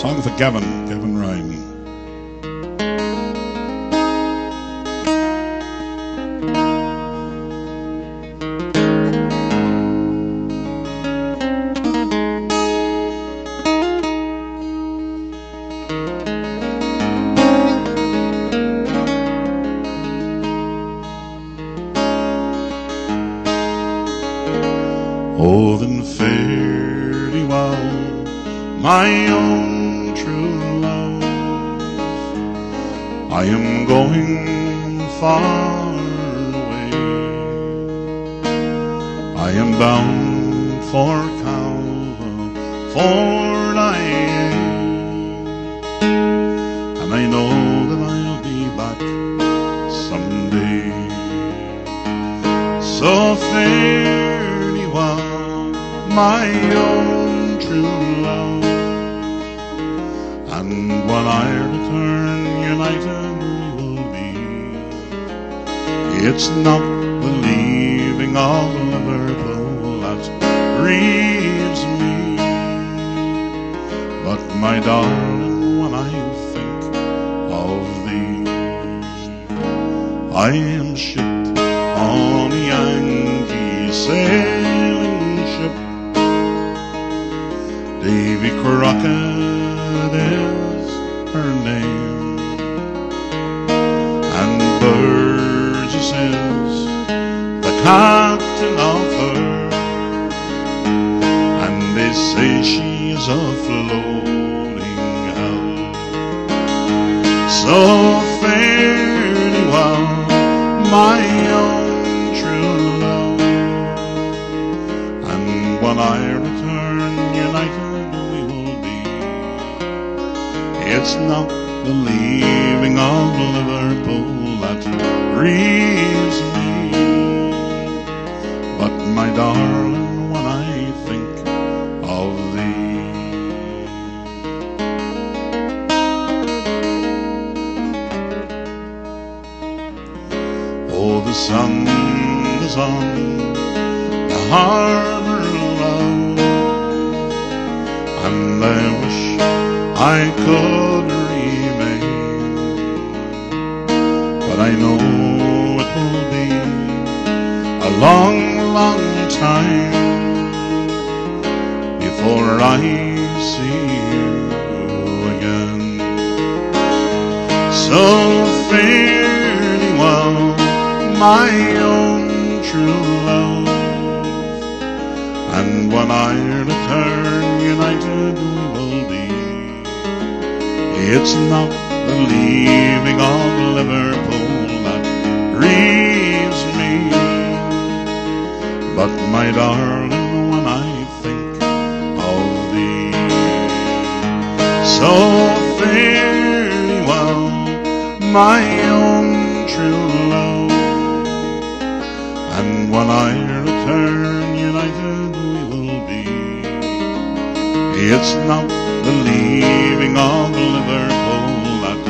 Song for Gavin, Gavin Ryan. Well, my own true love. I am going far away. I am bound for California, and I know that I'll be back someday. So fare thee well, my own true love. And when I return, united we will be. It's not the leaving of Liverpool that grieves me, but my darling, when I think of thee, I am shipped on a Yankee sailing ship. Davy Crockett her name, and Burgess is the captain of her, and they say she's a floating hell. So fare thee well, my It's not the leaving of Liverpool that grieves me, but my darling, when I think of thee. Oh, the sun is on the harbor low, and I wish I could remain, but I know it will be a long, long time before I see you again. So fare thee well, my own true love. And when I return, united. It's not the leaving of Liverpool that grieves me, but my darling, when I think of thee. So fare thee well, my own true love. And when I return, It's not the leaving of Liverpool that